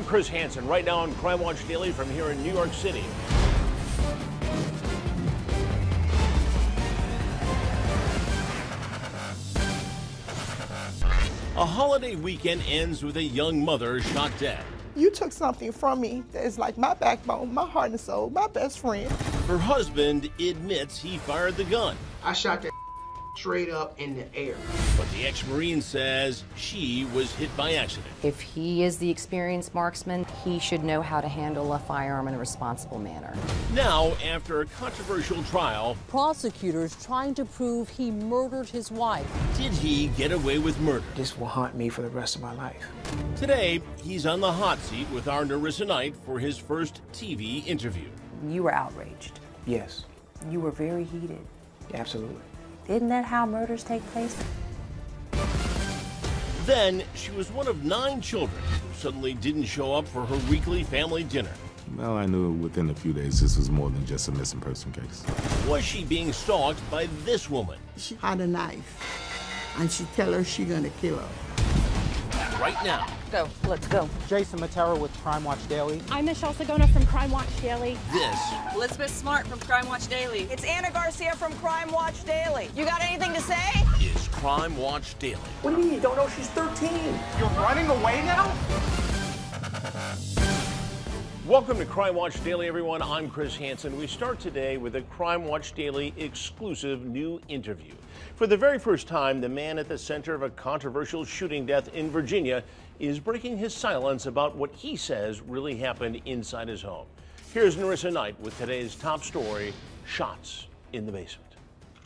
I'm Chris Hansen, right now on Crime Watch Daily from here in New York City. A holiday weekend ends with a young mother shot dead. You took something from me that is like my backbone, my heart and soul, my best friend. Her husband admits he fired the gun. I shot that straight up in the air. But the ex-Marine says she was hit by accident. If he is the experienced marksman, he should know how to handle a firearm in a responsible manner. Now, after a controversial trial, prosecutors trying to prove he murdered his wife. Did he get away with murder? This will haunt me for the rest of my life. Today, he's on the hot seat with our Nerissa Knight for his first TV interview. You were outraged. Yes. You were very heated. Absolutely. Isn't that how murders take place? Then she was one of nine children who suddenly didn't show up for her weekly family dinner. Well, I knew within a few days this was more than just a missing person case. Was she being stalked by this woman? She had a knife, and she tell her she gonna kill her. Right now. Go, let's go. Jason Matera with Crime Watch Daily. I'm Michelle Sagona from Crime Watch Daily. This. Elizabeth Smart from Crime Watch Daily. It's Anna Garcia from Crime Watch Daily. You got anything to say? Is Crime Watch Daily. What do you mean you don't know she's 13? You're running away now? Welcome to Crime Watch Daily, everyone. I'm Chris Hansen. We start today with a Crime Watch Daily exclusive new interview. For the very first time, the man at the center of a controversial shooting death in Virginia is breaking his silence about what he says really happened inside his home. Here's Nerissa Knight with today's top story Shots in the Basement.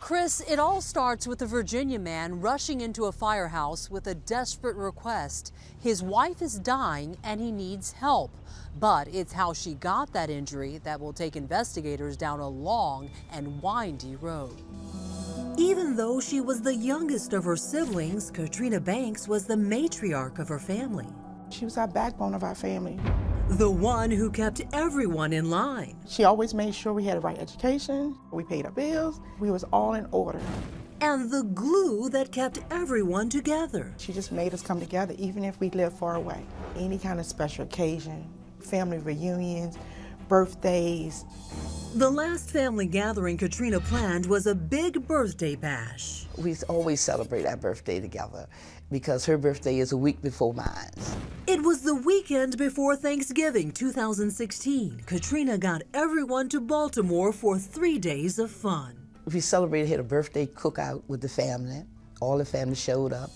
Chris, it all starts with a Virginia man rushing into a firehouse with a desperate request. His wife is dying and he needs help. But it's how she got that injury that will take investigators down a long and windy road. Even though she was the youngest of her siblings, Katrina Banks was the matriarch of her family. She was our backbone of our family. The one who kept everyone in line. She always made sure we had the right education, we paid our bills, we was all in order. And the glue that kept everyone together. She just made us come together even if we lived far away. Any kind of special occasion, family reunions, birthdays. The last family gathering Katrina planned was a big birthday bash. We always celebrate our birthday together because her birthday is a week before mine. It was the weekend before Thanksgiving 2016. Katrina got everyone to Baltimore for three days of fun. We celebrated, had a birthday cookout with the family. All the family showed up.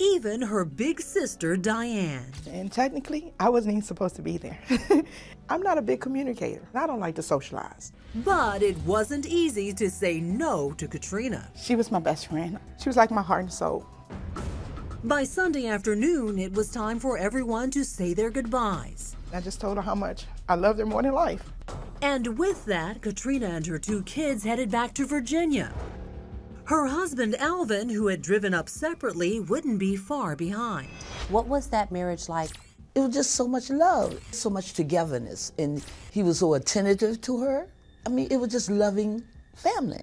Even her big sister, Diane. And technically, I wasn't even supposed to be there. I'm not a big communicator. I don't like to socialize. But it wasn't easy to say no to Katrina. She was my best friend. She was like my heart and soul. By Sunday afternoon, it was time for everyone to say their goodbyes. I just told her how much I loved her more than life. And with that, Katrina and her two kids headed back to Virginia. Her husband, Alvin, who had driven up separately, wouldn't be far behind. What was that marriage like? It was just so much love, so much togetherness. And he was so attentive to her. I mean, it was just loving family.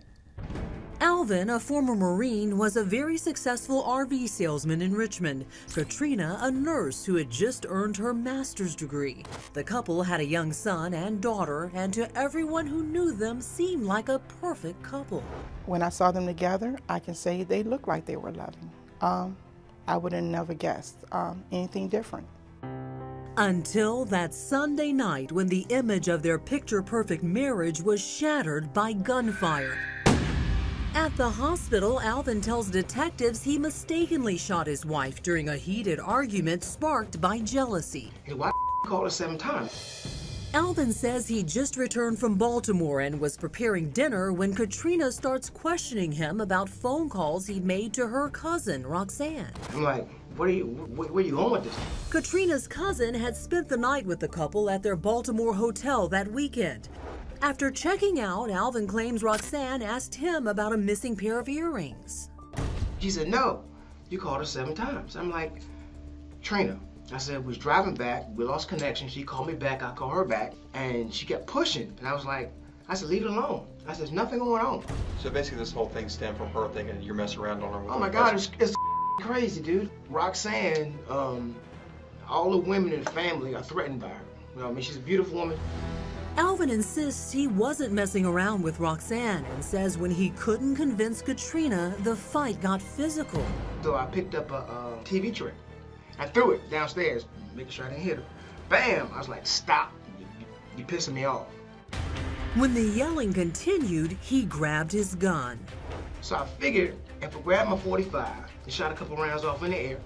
Alvin, a former Marine, was a very successful RV salesman in Richmond. Katrina, a nurse who had just earned her master's degree. The couple had a young son and daughter, and to everyone who knew them, seemed like a perfect couple. When I saw them together, I can say they looked like they were loving. Um, I would have never guessed um, anything different. Until that Sunday night when the image of their picture perfect marriage was shattered by gunfire. At the hospital, Alvin tells detectives he mistakenly shot his wife during a heated argument sparked by jealousy. Hey, why call her seven times? Alvin says he just returned from Baltimore and was preparing dinner when Katrina starts questioning him about phone calls he'd made to her cousin, Roxanne. I'm like, what are you, where, where are you going with this? Katrina's cousin had spent the night with the couple at their Baltimore hotel that weekend. After checking out, Alvin claims Roxanne asked him about a missing pair of earrings. She said, no, you called her seven times. I'm like, Trina, I said, was driving back, we lost connection. She called me back, I called her back, and she kept pushing. And I was like, I said, leave it alone. I said, there's nothing going on. So basically this whole thing stemmed from her thinking you're messing around on her with Oh my God, it's, it's crazy, dude. Roxanne, um, all the women in the family are threatened by her. You know, I mean, she's a beautiful woman. Alvin insists he wasn't messing around with Roxanne and says when he couldn't convince Katrina, the fight got physical. So I picked up a, TV tray. I threw it downstairs, making sure I didn't hit her. Bam! I was like, stop. You, you, you're pissing me off. When the yelling continued, he grabbed his gun. So I figured if I grabbed my 45 and shot a couple rounds off in the air,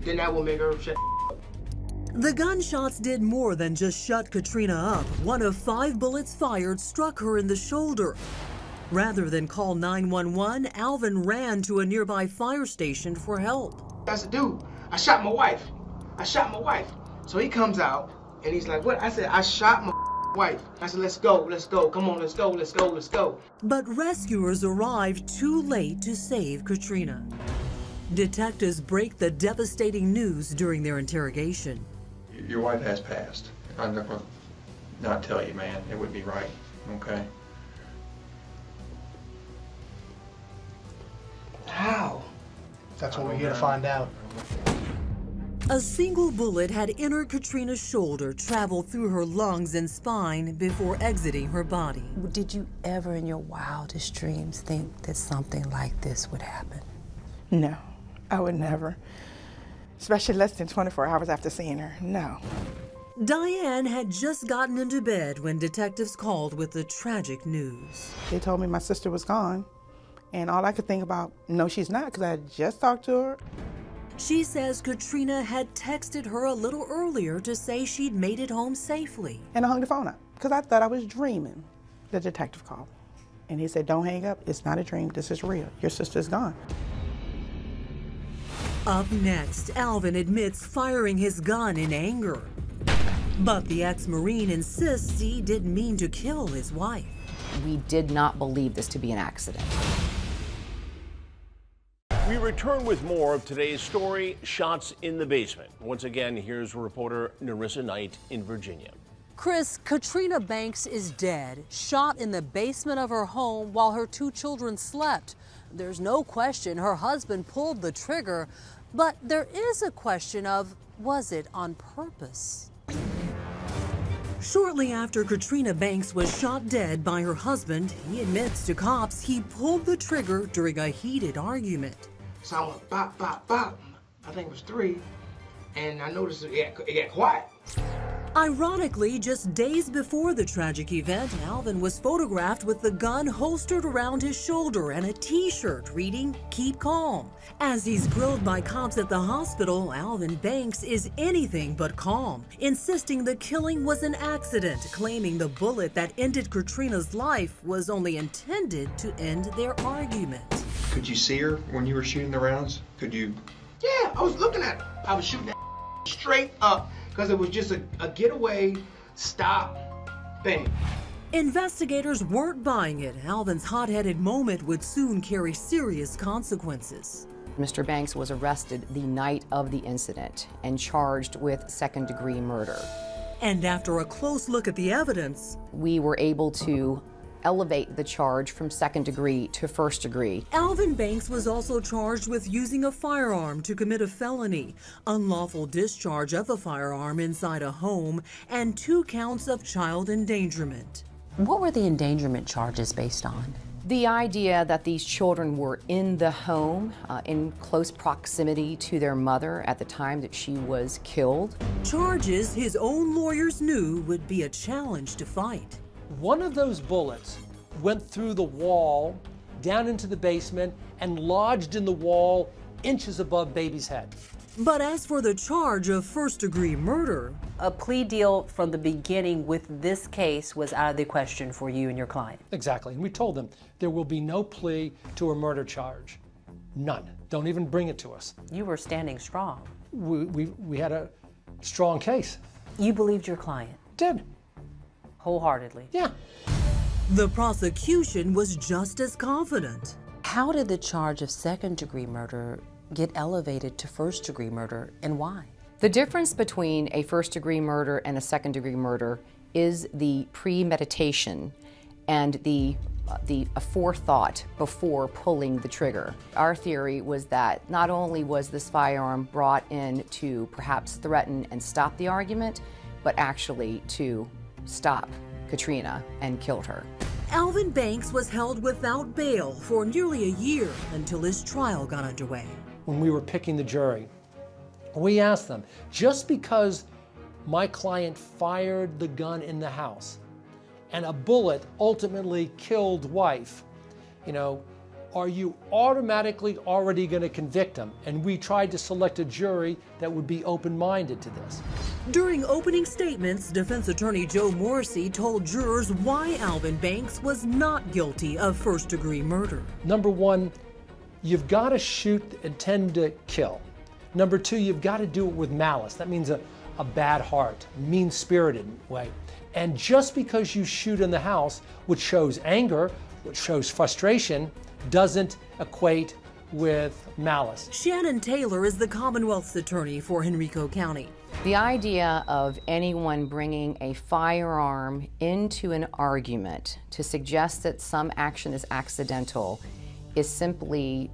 then that will make her shut the gunshots did more than just shut Katrina up. One of five bullets fired struck her in the shoulder. Rather than call 911, Alvin ran to a nearby fire station for help. I said, dude, I shot my wife. I shot my wife. So he comes out and he's like, what? I said, I shot my wife. I said, let's go, let's go. Come on, let's go, let's go, let's go. But rescuers arrived too late to save Katrina. Detectives break the devastating news during their interrogation. Your wife has passed. I'm not going to not tell you, man. It would be right. Okay? How? That's what we're here to find out. A single bullet had entered Katrina's shoulder, traveled through her lungs and spine before exiting her body. Did you ever in your wildest dreams think that something like this would happen? No, I would never. Especially less than 24 hours after seeing her. No. Diane had just gotten into bed when detectives called with the tragic news. They told me my sister was gone, and all I could think about, no, she's not, because I had just talked to her. She says Katrina had texted her a little earlier to say she'd made it home safely. And I hung the phone up because I thought I was dreaming. The detective called and he said, Don't hang up. It's not a dream. This is real. Your sister's gone. Up next, Alvin admits firing his gun in anger. But the ex Marine insists he didn't mean to kill his wife. We did not believe this to be an accident. We return with more of today's story Shots in the Basement. Once again, here's reporter Nerissa Knight in Virginia. Chris, Katrina Banks is dead, shot in the basement of her home while her two children slept. There's no question her husband pulled the trigger, but there is a question of was it on purpose? Shortly after Katrina Banks was shot dead by her husband, he admits to cops he pulled the trigger during a heated argument. So I went bop, bop, bop. I think it was three. And I noticed it got, it got quiet. Ironically, just days before the tragic event, Alvin was photographed with the gun holstered around his shoulder and a t-shirt reading, keep calm. As he's grilled by cops at the hospital, Alvin Banks is anything but calm, insisting the killing was an accident, claiming the bullet that ended Katrina's life was only intended to end their argument. Could you see her when you were shooting the rounds? Could you? Yeah, I was looking at her. I was shooting straight up because it was just a, a getaway, stop, bang. Investigators weren't buying it. Alvin's hot-headed moment would soon carry serious consequences. Mr. Banks was arrested the night of the incident and charged with second degree murder. And after a close look at the evidence, we were able to elevate the charge from second degree to first degree. Alvin Banks was also charged with using a firearm to commit a felony, unlawful discharge of a firearm inside a home, and two counts of child endangerment. What were the endangerment charges based on? The idea that these children were in the home, uh, in close proximity to their mother at the time that she was killed. Charges his own lawyers knew would be a challenge to fight. One of those bullets went through the wall, down into the basement, and lodged in the wall inches above baby's head. But as for the charge of first degree murder, a plea deal from the beginning with this case was out of the question for you and your client. Exactly. And we told them there will be no plea to a murder charge. None. Don't even bring it to us. You were standing strong. We, we, we had a strong case. You believed your client? Did wholeheartedly. Yeah. The prosecution was just as confident. How did the charge of second degree murder get elevated to first degree murder and why? The difference between a first degree murder and a second degree murder is the premeditation and the uh, the forethought before pulling the trigger. Our theory was that not only was this firearm brought in to perhaps threaten and stop the argument, but actually to stop Katrina and killed her. Alvin Banks was held without bail for nearly a year until his trial got underway. When we were picking the jury, we asked them just because my client fired the gun in the house and a bullet ultimately killed wife, you know, are you automatically already going to convict him? And we tried to select a jury that would be open minded to this. During opening statements, defense attorney Joe Morrissey told jurors why Alvin Banks was not guilty of first degree murder. Number one, you've got to shoot intend to kill. Number two, you've got to do it with malice. That means a, a bad heart, mean spirited way. And just because you shoot in the house, which shows anger, which shows frustration, doesn't equate with malice. Shannon Taylor is the Commonwealth's attorney for Henrico County. The idea of anyone bringing a firearm into an argument to suggest that some action is accidental is simply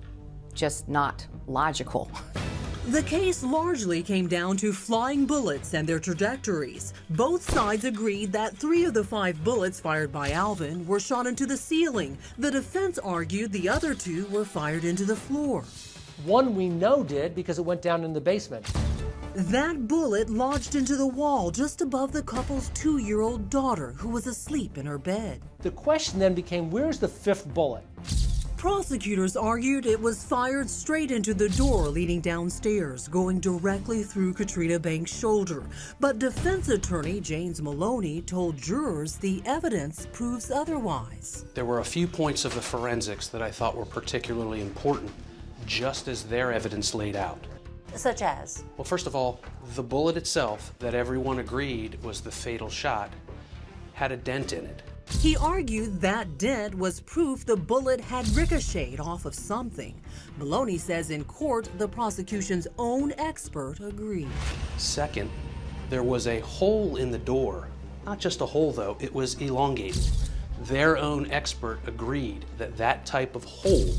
just not logical. The case largely came down to flying bullets and their trajectories. Both sides agreed that three of the five bullets fired by Alvin were shot into the ceiling. The defense argued the other two were fired into the floor. One we know did because it went down in the basement. That bullet lodged into the wall just above the couple's two year old daughter, who was asleep in her bed. The question then became where's the fifth bullet? Prosecutors argued it was fired straight into the door leading downstairs, going directly through Katrina Banks' shoulder. But defense attorney James Maloney told jurors the evidence proves otherwise. There were a few points of the forensics that I thought were particularly important, just as their evidence laid out. Such as? Well, first of all, the bullet itself, that everyone agreed was the fatal shot, had a dent in it. He argued that dent was proof the bullet had ricocheted off of something. Maloney says in court the prosecution's own expert agreed. Second, there was a hole in the door. Not just a hole, though, it was elongated. Their own expert agreed that that type of hole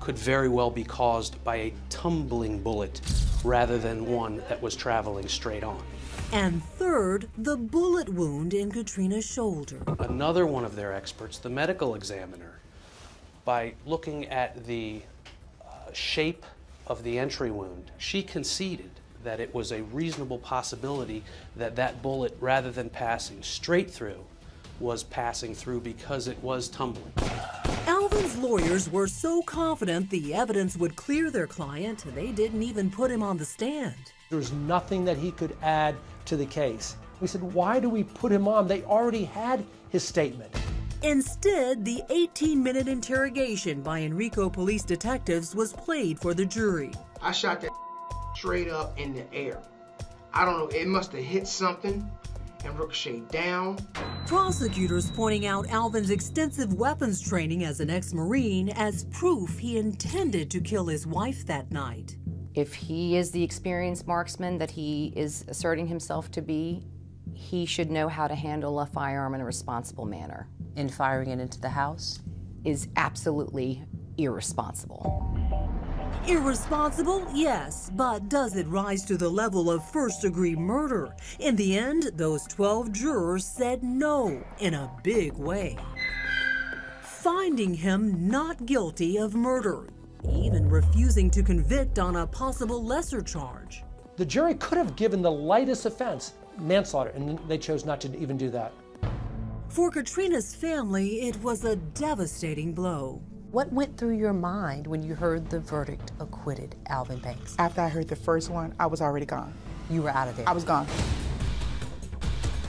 could very well be caused by a tumbling bullet rather than one that was traveling straight on. And third, the bullet wound in Katrina's shoulder. Another one of their experts, the medical examiner, by looking at the uh, shape of the entry wound, she conceded that it was a reasonable possibility that that bullet, rather than passing straight through, was passing through because it was tumbling. Alvin's lawyers were so confident the evidence would clear their client, they didn't even put him on the stand. There was nothing that he could add to the case. We said, why do we put him on? They already had his statement. Instead, the 18 minute interrogation by Henrico police detectives was played for the jury. I shot that straight up in the air. I don't know, it must have hit something and ricocheted down. Prosecutors pointing out Alvin's extensive weapons training as an ex Marine as proof he intended to kill his wife that night. If he is the experienced marksman that he is asserting himself to be, he should know how to handle a firearm in a responsible manner. In firing it into the house? Is absolutely irresponsible. Irresponsible? Yes, but does it rise to the level of first degree murder? In the end, those 12 jurors said no in a big way, finding him not guilty of murder, even refusing to convict on a possible lesser charge. The jury could have given the lightest offense, manslaughter, and they chose not to even do that. For Katrina's family, it was a devastating blow. What went through your mind when you heard the verdict acquitted Alvin Banks? After I heard the first one, I was already gone. You were out of there? I was gone.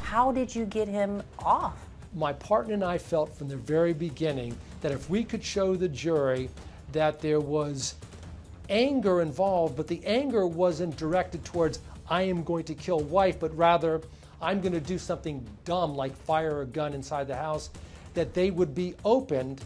How did you get him off? My partner and I felt from the very beginning that if we could show the jury that there was anger involved, but the anger wasn't directed towards, I am going to kill wife, but rather, I'm going to do something dumb like fire a gun inside the house, that they would be opened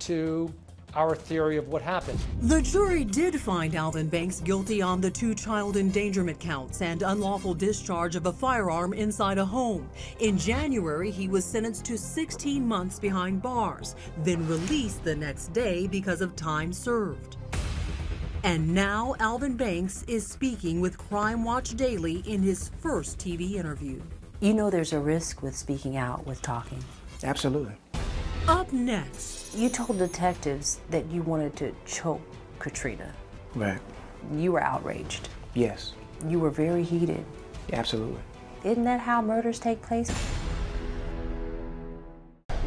to our theory of what happened. The jury did find Alvin Banks guilty on the two child endangerment counts and unlawful discharge of a firearm inside a home. In January, he was sentenced to 16 months behind bars, then released the next day because of time served. And now Alvin Banks is speaking with Crime Watch Daily in his first TV interview. You know there's a risk with speaking out, with talking. Absolutely. Up next. You told detectives that you wanted to choke Katrina. Right. You were outraged. Yes. You were very heated. Absolutely. Isn't that how murders take place?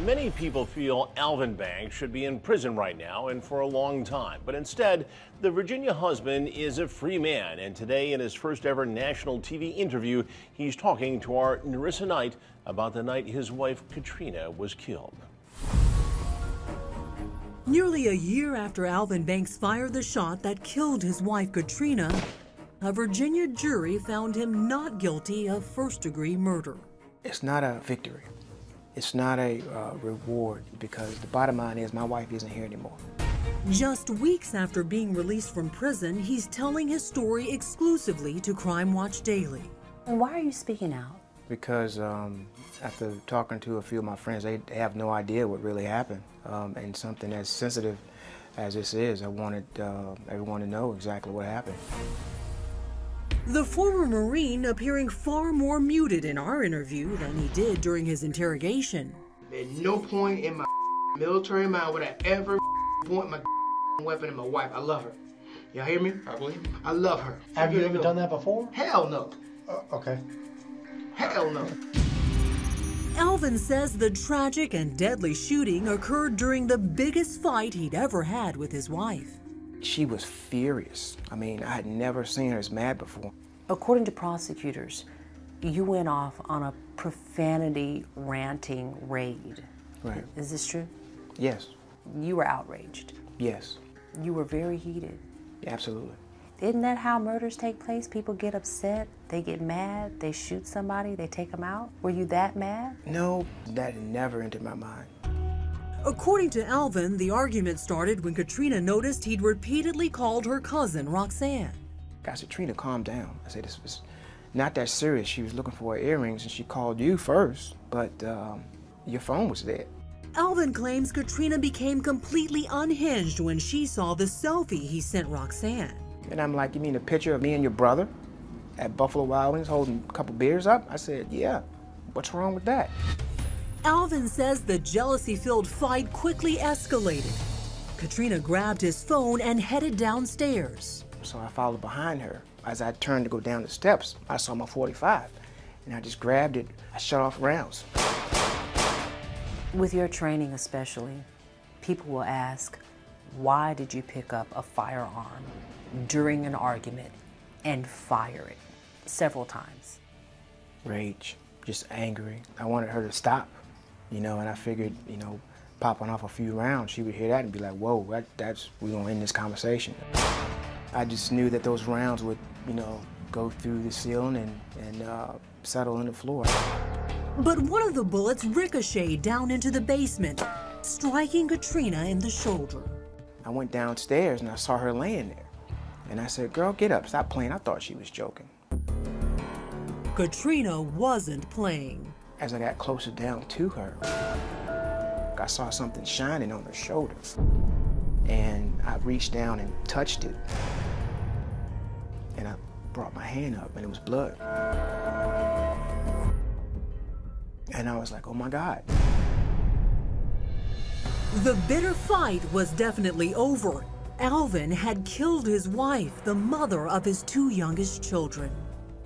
Many people feel Alvin Banks should be in prison right now and for a long time. But instead, the Virginia husband is a free man. And today, in his first ever national TV interview, he's talking to our Nerissa Knight about the night his wife Katrina was killed. Nearly a year after Alvin Banks fired the shot that killed his wife Katrina, a Virginia jury found him not guilty of first degree murder. It's not a victory. It's not a uh, reward because the bottom line is my wife isn't here anymore. Just weeks after being released from prison, he's telling his story exclusively to Crime Watch Daily. And why are you speaking out? Because um, after talking to a few of my friends, they, they have no idea what really happened. Um, and something as sensitive as this is, I wanted uh, everyone to know exactly what happened. The former Marine appearing far more muted in our interview than he did during his interrogation. At no point in my military mind would I ever point my weapon at my wife. I love her. Y'all hear me? I believe. I love her. Have you ever done that before? Hell no. Uh, okay. Hell no. Alvin says the tragic and deadly shooting occurred during the biggest fight he'd ever had with his wife. She was furious. I mean, I had never seen her as mad before. According to prosecutors, you went off on a profanity ranting raid. Right. Is this true? Yes. You were outraged. Yes. You were very heated. Absolutely. Isn't that how murders take place? People get upset, they get mad, they shoot somebody, they take them out. Were you that mad? No, that never entered my mind. According to Alvin, the argument started when Katrina noticed he'd repeatedly called her cousin, Roxanne. I said, Trina, calm down. I said, this was not that serious. She was looking for her earrings and she called you first, but um, your phone was dead. Alvin claims Katrina became completely unhinged when she saw the selfie he sent Roxanne. And I'm like, you mean a picture of me and your brother at Buffalo Wild Wings holding a couple beers up? I said, yeah. What's wrong with that? Alvin says the jealousy filled fight quickly escalated. Katrina grabbed his phone and headed downstairs. So I followed behind her. As I turned to go down the steps, I saw my 45, and I just grabbed it. I shut off rounds. With your training, especially, people will ask, why did you pick up a firearm during an argument and fire it several times? Rage, just angry. I wanted her to stop, you know, and I figured, you know, popping off a few rounds, she would hear that and be like, whoa, that, that's, we're gonna end this conversation. I just knew that those rounds would, you know, go through the ceiling and, and uh, settle on the floor. But one of the bullets ricocheted down into the basement, striking Katrina in the shoulder. I went downstairs and I saw her laying there. And I said, girl, get up, stop playing. I thought she was joking. Katrina wasn't playing. As I got closer down to her, I saw something shining on her shoulder. And I reached down and touched it. And I brought my hand up and it was blood. And I was like, oh my God. The bitter fight was definitely over. Alvin had killed his wife, the mother of his two youngest children.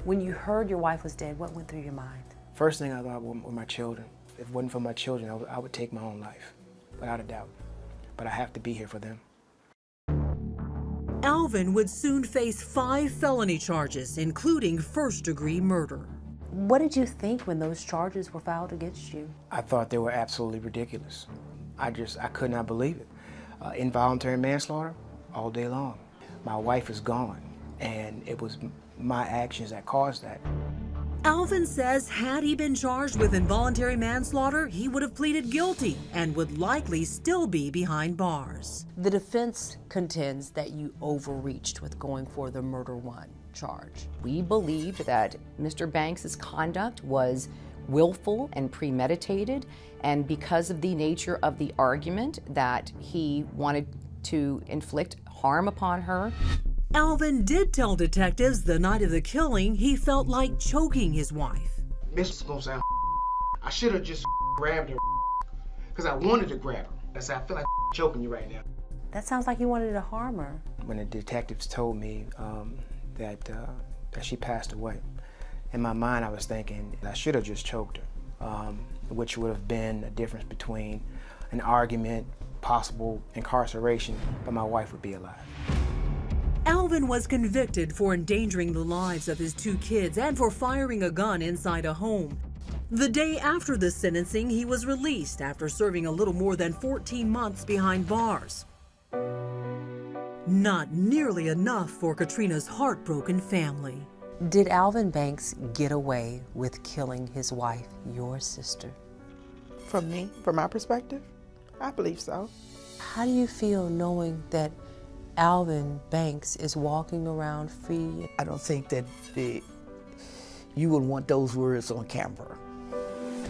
When you heard your wife was dead, what went through your mind? First thing I thought were my children. If it wasn't for my children, I would, I would take my own life, without a doubt. But I have to be here for them. Alvin would soon face five felony charges, including first degree murder. What did you think when those charges were filed against you? I thought they were absolutely ridiculous. I just, I could not believe it. Uh, involuntary manslaughter, all day long. My wife is gone, and it was my actions that caused that. Alvin says had he been charged with involuntary manslaughter, he would have pleaded guilty and would likely still be behind bars. The defense contends that you overreached with going for the murder one charge. We believed that Mr. Banks's conduct was willful and premeditated, and because of the nature of the argument that he wanted to inflict harm upon her. Alvin did tell detectives the night of the killing he felt like choking his wife. This is gonna sound I should have just grabbed her because I wanted to grab her. I said, I feel like choking you right now. That sounds like you wanted to harm her. When the detectives told me um, that, uh, that she passed away, in my mind I was thinking I should have just choked her, um, which would have been a difference between an argument, possible incarceration, but my wife would be alive. Alvin was convicted for endangering the lives of his two kids and for firing a gun inside a home. The day after the sentencing, he was released after serving a little more than 14 months behind bars. Not nearly enough for Katrina's heartbroken family. Did Alvin Banks get away with killing his wife, your sister? From me, from my perspective, I believe so. How do you feel knowing that Alvin Banks is walking around free? I don't think that the, you would want those words on camera.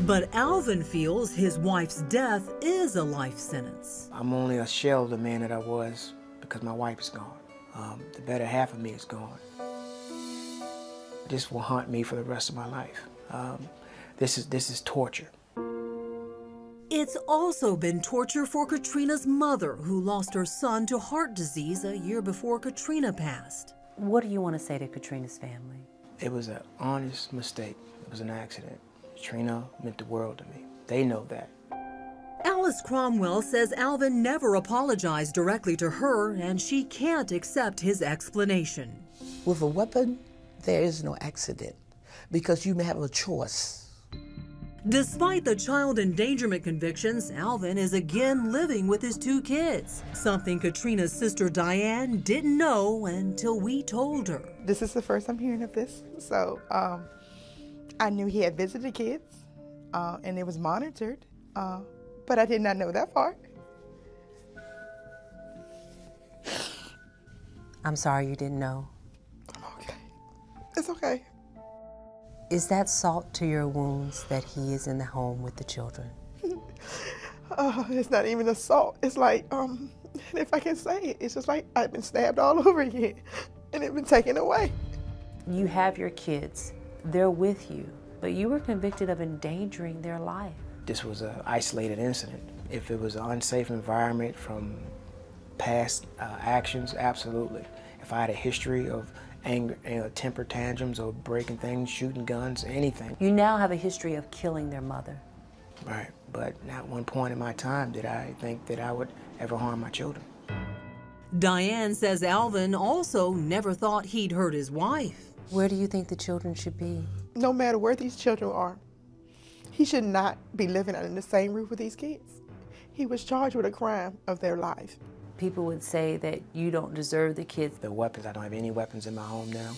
But Alvin feels his wife's death is a life sentence. I'm only a shell of the man that I was because my wife is gone. Um, the better half of me is gone. This will haunt me for the rest of my life. Um, this is this is torture. It's also been torture for Katrina's mother, who lost her son to heart disease a year before Katrina passed. What do you want to say to Katrina's family? It was an honest mistake. It was an accident. Katrina meant the world to me. They know that. Alice Cromwell says Alvin never apologized directly to her, and she can't accept his explanation. With a weapon, there is no accident because you may have a choice. Despite the child endangerment convictions, Alvin is again living with his two kids, something Katrina's sister Diane didn't know until we told her. This is the first I'm hearing of this, so um, I knew he had visited kids uh, and it was monitored, uh, but I did not know that part. I'm sorry you didn't know. Okay. It's okay. Is that salt to your wounds that he is in the home with the children? uh, it's not even a salt. It's like, um, if I can say it, it's just like I've been stabbed all over again and it's been taken away. You have your kids, they're with you, but you were convicted of endangering their life. This was an isolated incident. If it was an unsafe environment from past uh, actions, absolutely. If I had a history of anger, you know, temper tantrums or breaking things, shooting guns, anything. You now have a history of killing their mother. Right, but not one point in my time did I think that I would ever harm my children. Diane says Alvin also never thought he'd hurt his wife. Where do you think the children should be? No matter where these children are, he should not be living under the same roof with these kids. He was charged with a crime of their life people would say that you don't deserve the kids. The weapons, I don't have any weapons in my home now.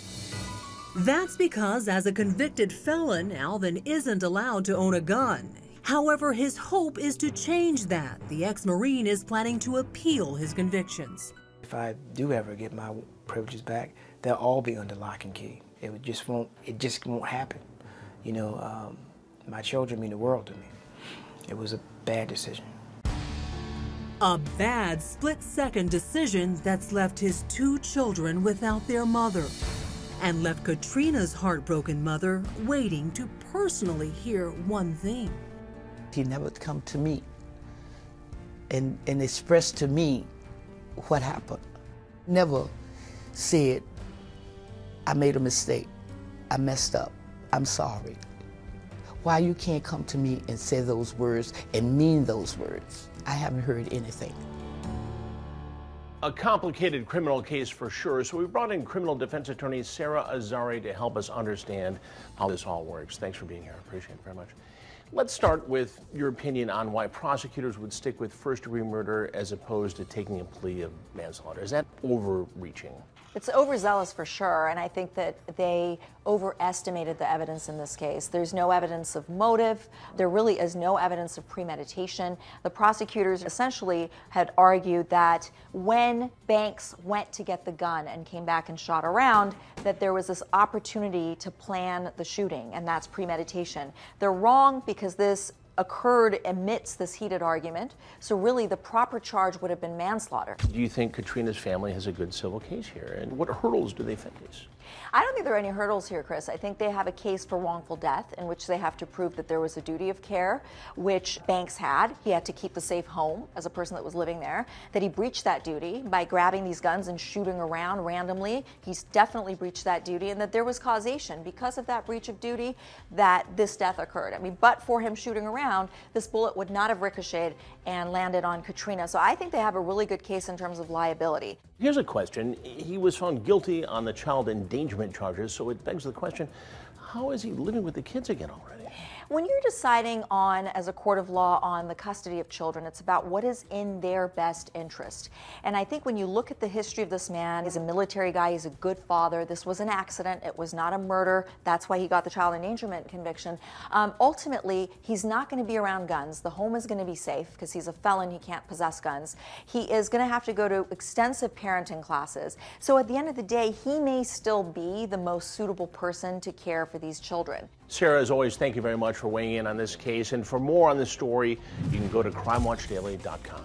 That's because as a convicted felon, Alvin isn't allowed to own a gun. However, his hope is to change that. The ex-Marine is planning to appeal his convictions. If I do ever get my privileges back, they'll all be under lock and key. It just won't, it just won't happen. You know, um, my children mean the world to me. It was a bad decision. A bad split second decision that's left his two children without their mother and left Katrina's heartbroken mother waiting to personally hear one thing. He never come to me and, and express to me what happened. Never said, I made a mistake. I messed up. I'm sorry. Why you can't come to me and say those words and mean those words? I haven't heard anything. A complicated criminal case for sure, so we brought in criminal defense attorney Sarah Azari to help us understand how this all works. Thanks for being here. I appreciate it very much. Let's start with your opinion on why prosecutors would stick with first degree murder as opposed to taking a plea of manslaughter. Is that overreaching? It's overzealous for sure, and I think that they overestimated the evidence in this case. There's no evidence of motive. There really is no evidence of premeditation. The prosecutors essentially had argued that when Banks went to get the gun and came back and shot around, that there was this opportunity to plan the shooting, and that's premeditation. They're wrong because this occurred amidst this heated argument. So really the proper charge would have been manslaughter. Do you think Katrina's family has a good civil case here? And what hurdles do they face? I don't think there are any hurdles here, Chris. I think they have a case for wrongful death in which they have to prove that there was a duty of care, which Banks had. He had to keep the safe home as a person that was living there, that he breached that duty by grabbing these guns and shooting around randomly. He's definitely breached that duty, and that there was causation because of that breach of duty that this death occurred. I mean, but for him shooting around, this bullet would not have ricocheted and landed on Katrina. So I think they have a really good case in terms of liability. Here's a question. He was found guilty on the child endangerment charges, so it begs the question how is he living with the kids again already? When you're deciding on, as a court of law, on the custody of children, it's about what is in their best interest. And I think when you look at the history of this man, he's a military guy, he's a good father. This was an accident, it was not a murder. That's why he got the child endangerment conviction. Um, ultimately, he's not going to be around guns. The home is going to be safe because he's a felon, he can't possess guns. He is going to have to go to extensive parenting classes. So at the end of the day, he may still be the most suitable person to care for these children. Sarah, as always, thank you very much for weighing in on this case. And for more on this story, you can go to crimewatchdaily.com.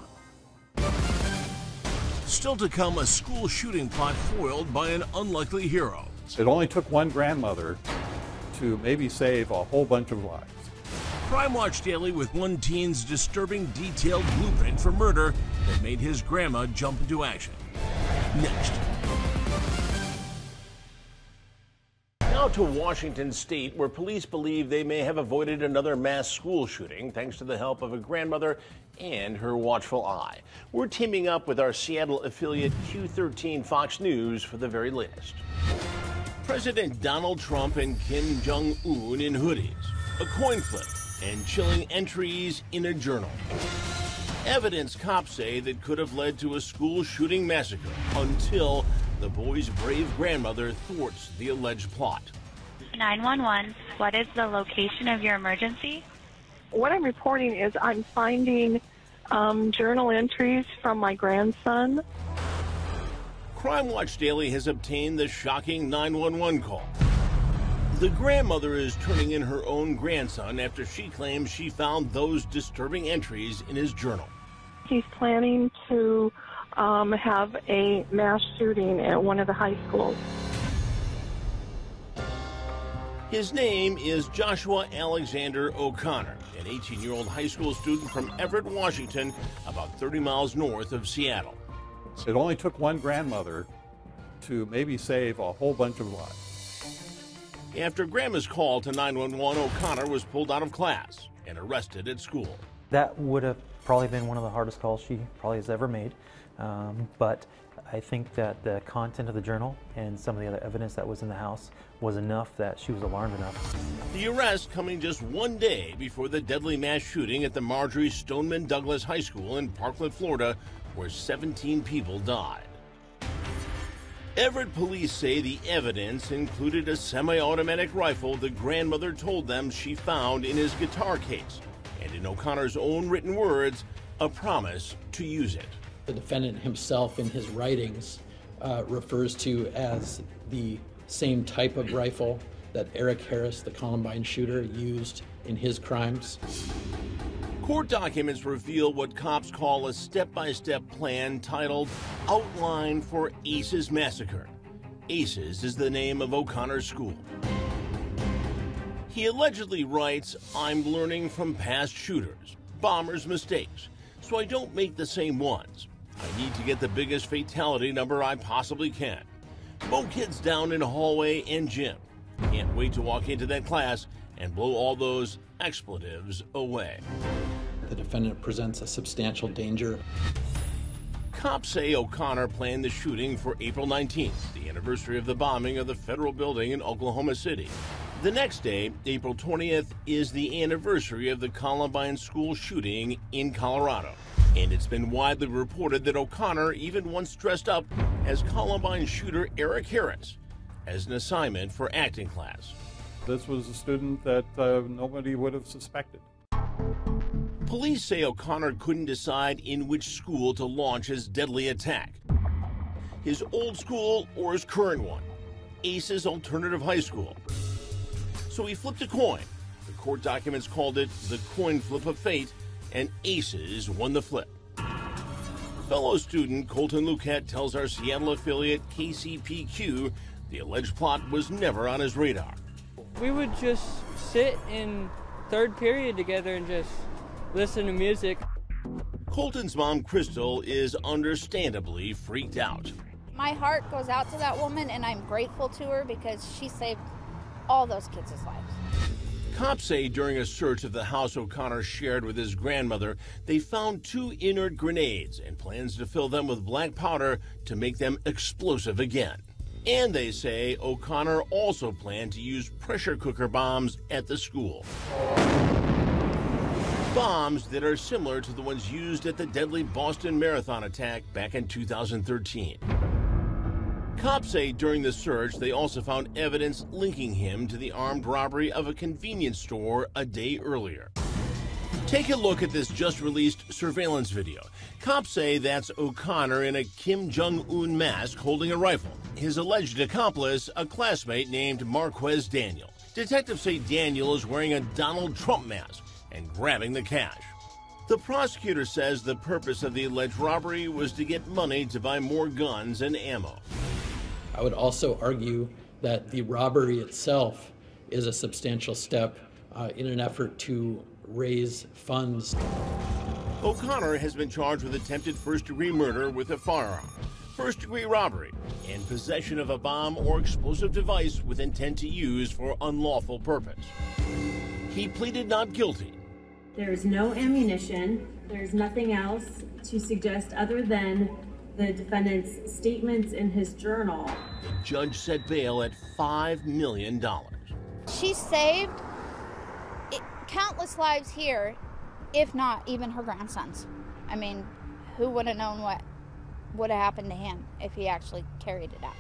Still to come, a school shooting plot foiled by an unlikely hero. It only took one grandmother to maybe save a whole bunch of lives. Crime Watch Daily with one teen's disturbing detailed blueprint for murder that made his grandma jump into action. Next. Now to Washington State, where police believe they may have avoided another mass school shooting thanks to the help of a grandmother and her watchful eye. We're teaming up with our Seattle affiliate Q13 Fox News for the very latest. President Donald Trump and Kim Jong un in hoodies, a coin flip, and chilling entries in a journal. Evidence cops say that could have led to a school shooting massacre until the boy's brave grandmother thwarts the alleged plot. 911, what is the location of your emergency? What I'm reporting is I'm finding um, journal entries from my grandson. Crime Watch Daily has obtained the shocking 911 call. The grandmother is turning in her own grandson after she claims she found those disturbing entries in his journal. He's planning to um, have a mass shooting at one of the high schools. His name is Joshua Alexander O'Connor, an 18 year old high school student from Everett, Washington, about 30 miles north of Seattle. It only took one grandmother to maybe save a whole bunch of lives. After Grandma's call to 911, O'Connor was pulled out of class and arrested at school. That would have probably been one of the hardest calls she probably has ever made. Um, but I think that the content of the journal and some of the other evidence that was in the house was enough that she was alarmed enough. The arrest coming just one day before the deadly mass shooting at the Marjory Stoneman Douglas High School in Parkland, Florida, where 17 people died. Everett police say the evidence included a semi automatic rifle the grandmother told them she found in his guitar case, and in O'Connor's own written words, a promise to use it the defendant himself in his writings uh, refers to as the same type of rifle that Eric Harris, the Columbine shooter, used in his crimes. Court documents reveal what cops call a step by step plan titled Outline for ACES Massacre. ACES is the name of O'Connor's school. He allegedly writes, I'm learning from past shooters, bombers' mistakes, so I don't make the same ones. I need to get the biggest fatality number I possibly can. Mow kids down in hallway and gym. Can't wait to walk into that class and blow all those expletives away. The defendant presents a substantial danger. Cops say O'Connor planned the shooting for April 19th, the anniversary of the bombing of the federal building in Oklahoma City. The next day, April 20th, is the anniversary of the Columbine school shooting in Colorado. And it's been widely reported that O'Connor even once dressed up as Columbine shooter Eric Harris as an assignment for acting class. This was a student that uh, nobody would have suspected. Police say O'Connor couldn't decide in which school to launch his deadly attack his old school or his current one, ACES Alternative High School. So he flipped a coin. The court documents called it the coin flip of fate, and ACES won the flip. Fellow student Colton Luquette tells our Seattle affiliate KCPQ the alleged plot was never on his radar. We would just sit in third period together and just listen to music. Colton's mom, Crystal, is understandably freaked out. My heart goes out to that woman, and I'm grateful to her because she saved all those kids' lives. Cops say during a search of the house O'Connor shared with his grandmother, they found two inert grenades and plans to fill them with black powder to make them explosive again. And they say O'Connor also planned to use pressure cooker bombs at the school. Bombs that are similar to the ones used at the deadly Boston Marathon attack back in 2013. Cops say during the search, they also found evidence linking him to the armed robbery of a convenience store a day earlier. Take a look at this just released surveillance video. Cops say that's O'Connor in a Kim Jong un mask holding a rifle. His alleged accomplice, a classmate named Marquez Daniel. Detectives say Daniel is wearing a Donald Trump mask and grabbing the cash. The prosecutor says the purpose of the alleged robbery was to get money to buy more guns and ammo. I would also argue that the robbery itself is a substantial step uh, in an effort to raise funds. O'Connor has been charged with attempted first degree murder with a firearm, first degree robbery, and possession of a bomb or explosive device with intent to use for unlawful purpose. He pleaded not guilty there's no ammunition. There's nothing else to suggest other than the defendant's statements in his journal. The judge set bail at $5 million. She saved countless lives here, if not even her grandson's. I mean, who would have known what would have happened to him if he actually carried it out?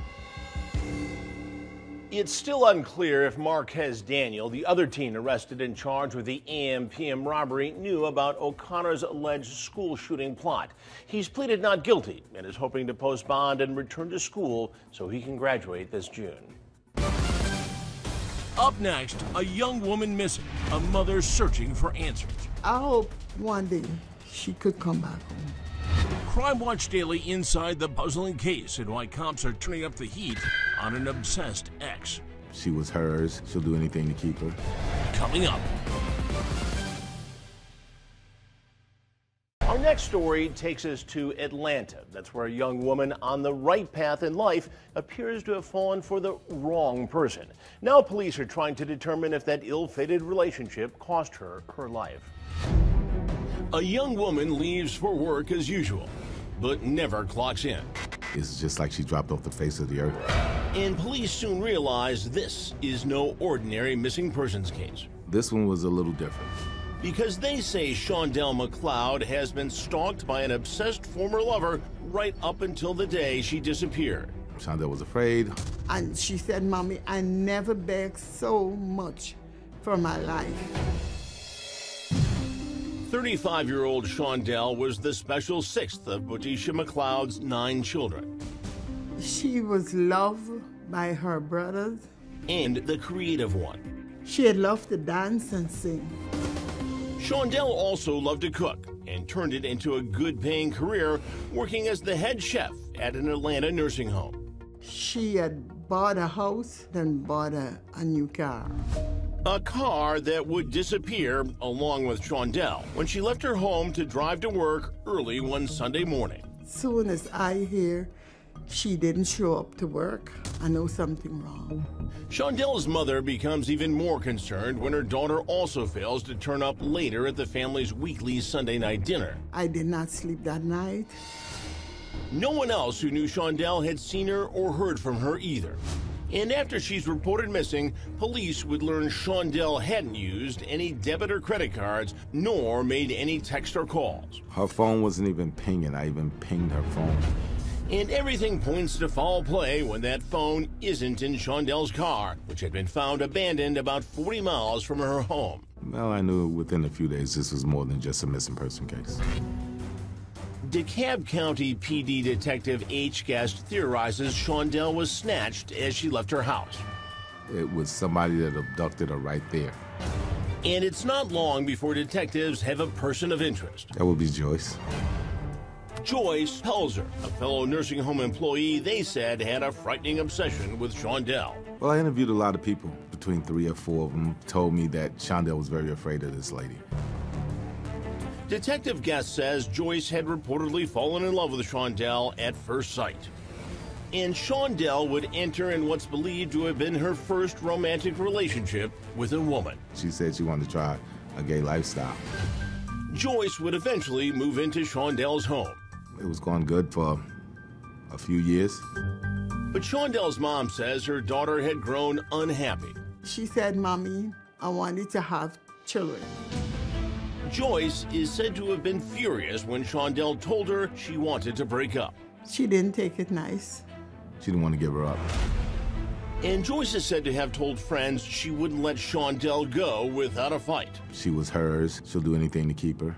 It's still unclear if Marquez Daniel, the other teen arrested and charged with the AM/PM robbery, knew about O'Connor's alleged school shooting plot. He's pleaded not guilty and is hoping to post bond and return to school so he can graduate this June. Up next, a young woman missing, a mother searching for answers. I hope one day she could come back home. Crime Watch Daily inside the puzzling case and why cops are turning up the heat on an obsessed ex. She was hers. She'll do anything to keep her. Coming up. Our next story takes us to Atlanta. That's where a young woman on the right path in life appears to have fallen for the wrong person. Now police are trying to determine if that ill-fated relationship cost her her life. A young woman leaves for work as usual, but never clocks in. It's just like she dropped off the face of the earth. And police soon realized this is no ordinary missing persons case. This one was a little different. Because they say Shondell McLeod has been stalked by an obsessed former lover right up until the day she disappeared. Shondell was afraid. And she said, Mommy, I never begged so much for my life. 35 year old Shondell was the special sixth of Botisha McLeod's nine children. She was loved by her brothers. And the creative one. She had loved to dance and sing. Shondell also loved to cook and turned it into a good paying career working as the head chef at an Atlanta nursing home. She had bought a house, then bought a, a new car. A car that would disappear along with Shondell when she left her home to drive to work early one Sunday morning. Soon as I hear she didn't show up to work, I know something wrong. Shondell's mother becomes even more concerned when her daughter also fails to turn up later at the family's weekly Sunday night dinner. I did not sleep that night. No one else who knew Shondell had seen her or heard from her either. And after she's reported missing, police would learn Shondell hadn't used any debit or credit cards, nor made any text or calls. Her phone wasn't even pinging. I even pinged her phone. And everything points to foul play when that phone isn't in Shondell's car, which had been found abandoned about 40 miles from her home. Well, I knew within a few days this was more than just a missing person case. DeKalb County PD Detective H. Guest theorizes Shondell was snatched as she left her house. It was somebody that abducted her right there. And it's not long before detectives have a person of interest. That would be Joyce. Joyce Pelzer, a fellow nursing home employee they said had a frightening obsession with Shondell. Well, I interviewed a lot of people. Between three or four of them told me that Shondell was very afraid of this lady. Detective Guest says Joyce had reportedly fallen in love with Shondell at first sight. And Shondell would enter in what's believed to have been her first romantic relationship with a woman. She said she wanted to try a gay lifestyle. Joyce would eventually move into Shondell's home. It was going good for a few years. But Shondell's mom says her daughter had grown unhappy. She said, Mommy, I wanted to have children. Joyce is said to have been furious when Shondell told her she wanted to break up. She didn't take it nice. She didn't want to give her up. And Joyce is said to have told friends she wouldn't let Shondell go without a fight. She was hers. She'll do anything to keep her.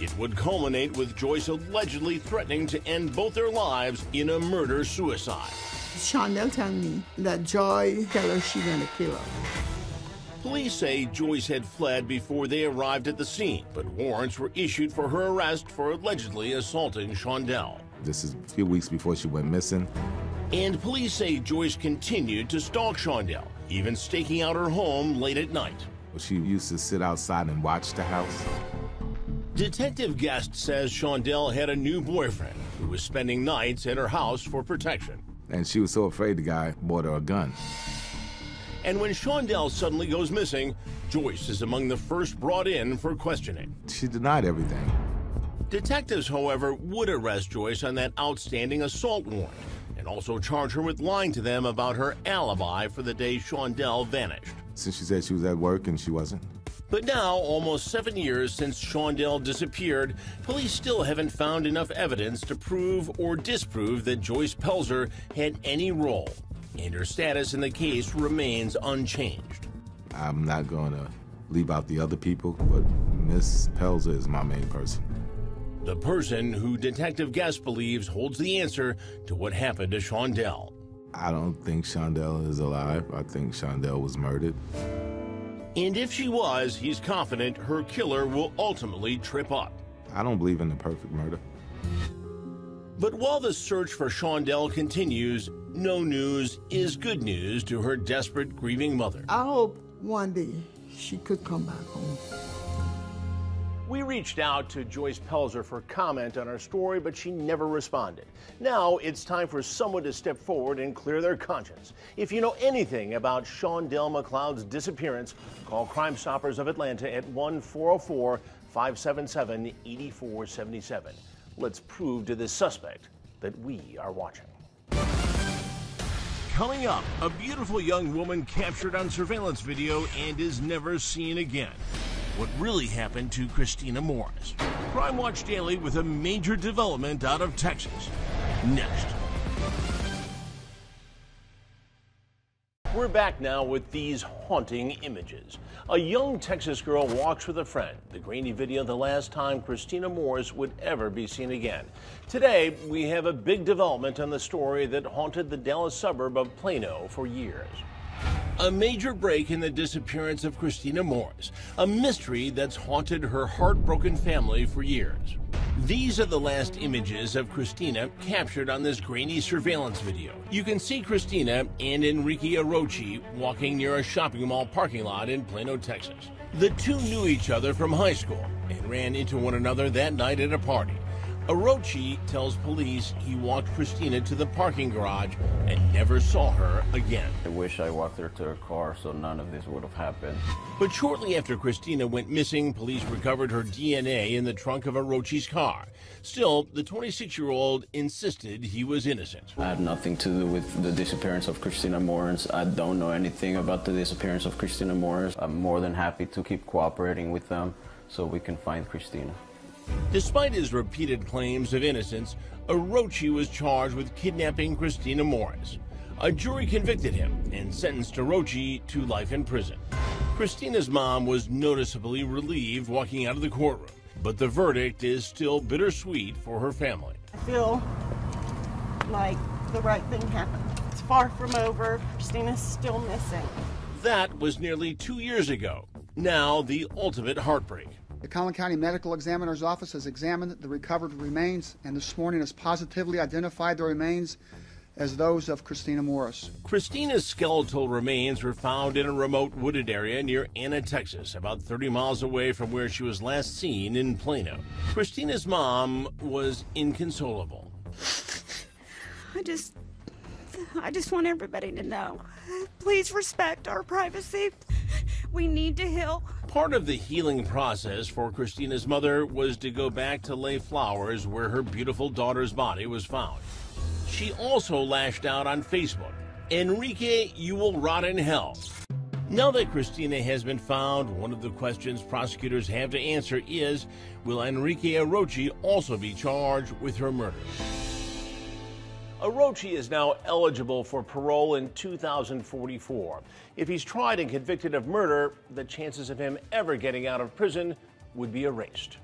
It would culminate with Joyce allegedly threatening to end both their lives in a murder-suicide. Shondell tell me that Joy tell her she gonna kill her. Police say Joyce had fled before they arrived at the scene, but warrants were issued for her arrest for allegedly assaulting Shondell. This is a few weeks before she went missing. And police say Joyce continued to stalk Shondell, even staking out her home late at night. She used to sit outside and watch the house. Detective Guest says Shondell had a new boyfriend who was spending nights at her house for protection. And she was so afraid the guy bought her a gun. And when Shondell suddenly goes missing, Joyce is among the first brought in for questioning. She denied everything. Detectives, however, would arrest Joyce on that outstanding assault warrant and also charge her with lying to them about her alibi for the day Shondell vanished. Since she said she was at work and she wasn't. But now, almost seven years since Shondell disappeared, police still haven't found enough evidence to prove or disprove that Joyce Pelzer had any role, and her status in the case remains unchanged. I'm not going to leave out the other people, but Miss Pelzer is my main person. The person who Detective Guest believes holds the answer to what happened to Shondell. I don't think Shondell is alive. I think Shondell was murdered. And if she was, he's confident her killer will ultimately trip up. I don't believe in the perfect murder. But while the search for Shondell continues, no news is good news to her desperate, grieving mother. I hope one day she could come back home. We reached out to Joyce Pelzer for comment on our story, but she never responded. Now it's time for someone to step forward and clear their conscience. If you know anything about Shondell McLeod's disappearance, call Crime Stoppers of Atlanta at 1 404 577 8477. Let's prove to this suspect that we are watching. Coming up, a beautiful young woman captured on surveillance video and is never seen again what really happened to Christina Morris. Crime Watch Daily with a major development out of Texas. Next. We're back now with these haunting images. A young Texas girl walks with a friend. The grainy video the last time Christina Morris would ever be seen again. Today, we have a big development on the story that haunted the Dallas suburb of Plano for years. A major break in the disappearance of Christina Morris, a mystery that's haunted her heartbroken family for years. These are the last images of Christina captured on this grainy surveillance video. You can see Christina and Enrique Arochi walking near a shopping mall parking lot in Plano, Texas. The two knew each other from high school and ran into one another that night at a party. Arochi tells police he walked Christina to the parking garage and never saw her again. I wish I walked her to her car so none of this would have happened. But shortly after Christina went missing, police recovered her DNA in the trunk of Arochi's car. Still, the 26 year old insisted he was innocent. I had nothing to do with the disappearance of Christina Morris. I don't know anything about the disappearance of Christina Morris. I'm more than happy to keep cooperating with them so we can find Christina. Despite his repeated claims of innocence, Arochi was charged with kidnapping Christina Morris. A jury convicted him and sentenced Arochi to life in prison. Christina's mom was noticeably relieved walking out of the courtroom, but the verdict is still bittersweet for her family. I feel like the right thing happened. It's far from over. Christina's still missing. That was nearly two years ago. Now, the ultimate heartbreak. The Collin County Medical Examiner's Office has examined the recovered remains and this morning has positively identified the remains as those of Christina Morris. Christina's skeletal remains were found in a remote wooded area near Anna, Texas, about 30 miles away from where she was last seen in Plano. Christina's mom was inconsolable. I just I just want everybody to know. Please respect our privacy. We need to heal. Part of the healing process for Christina's mother was to go back to lay flowers where her beautiful daughter's body was found. She also lashed out on Facebook. Enrique, you will rot in hell. Now that Christina has been found, one of the questions prosecutors have to answer is Will Enrique Arochi also be charged with her murder? Arochi is now eligible for parole in 2044. If he's tried and convicted of murder, the chances of him ever getting out of prison would be erased.